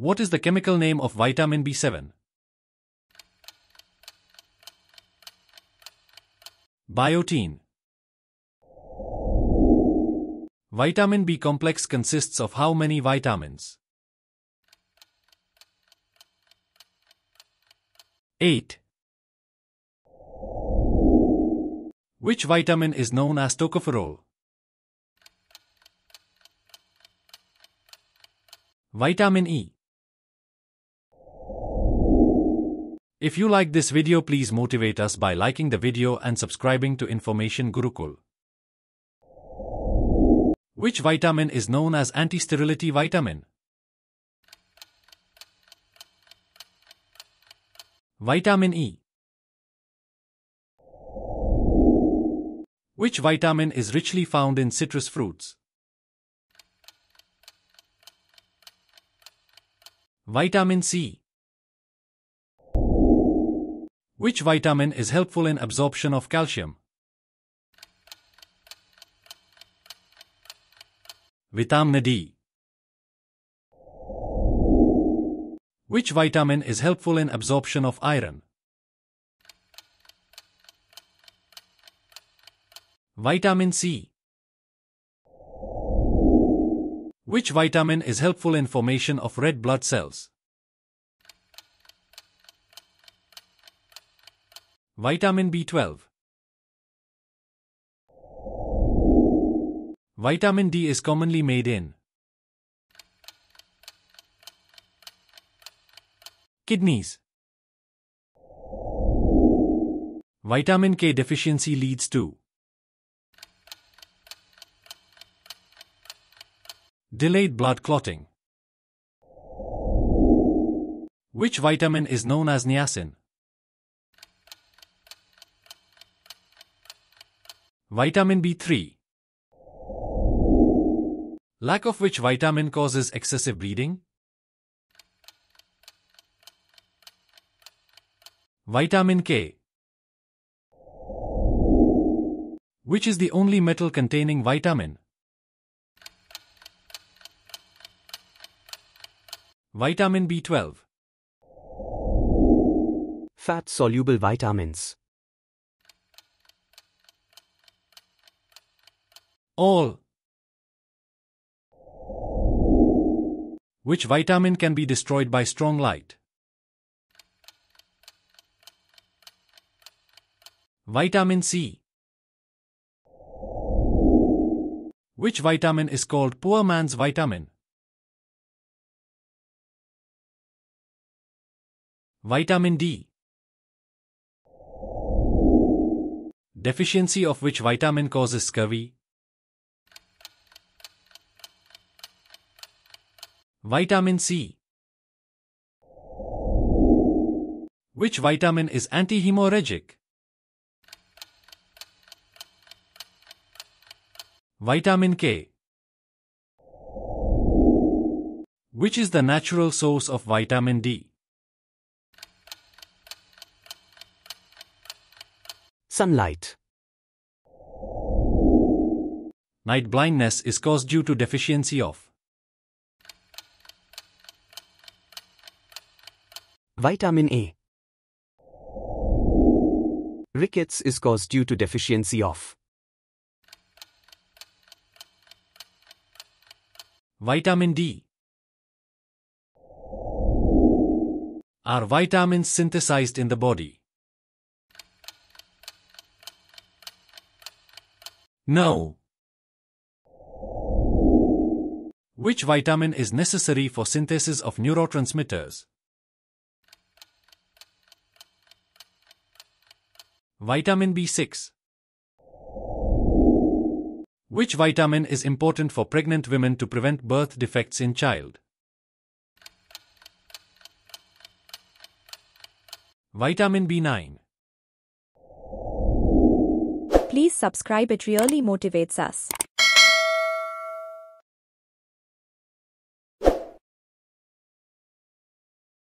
What is the chemical name of vitamin B7? Biotin. Vitamin B complex consists of how many vitamins? 8. Which vitamin is known as tocopherol? Vitamin E. If you like this video please motivate us by liking the video and subscribing to Information Gurukul. Which vitamin is known as anti-sterility vitamin? Vitamin E. Which vitamin is richly found in citrus fruits? Vitamin C. Which vitamin is helpful in absorption of calcium? Vitamin D. Which vitamin is helpful in absorption of iron? Vitamin C. Which vitamin is helpful in formation of red blood cells? Vitamin B12. Vitamin D is commonly made in kidneys. Vitamin K deficiency leads to delayed blood clotting. Which vitamin is known as niacin? Vitamin B3. Lack of which vitamin causes excessive bleeding? Vitamin K. Which is the only metal containing vitamin? Vitamin B12. Fat-soluble vitamins. All. Which vitamin can be destroyed by strong light? Vitamin C. Which vitamin is called poor man's vitamin? Vitamin D. Deficiency of which vitamin causes scurvy? Vitamin C. Which vitamin is antihemorrhagic? Vitamin K. Which is the natural source of vitamin D? Sunlight. Night blindness is caused due to deficiency of Vitamin A. Rickets is caused due to deficiency of Vitamin D. Are vitamins synthesized in the body? No. Which vitamin is necessary for synthesis of neurotransmitters? Vitamin B6. Which vitamin is important for pregnant women to prevent birth defects in child? Vitamin B9. Please subscribe, it really motivates us.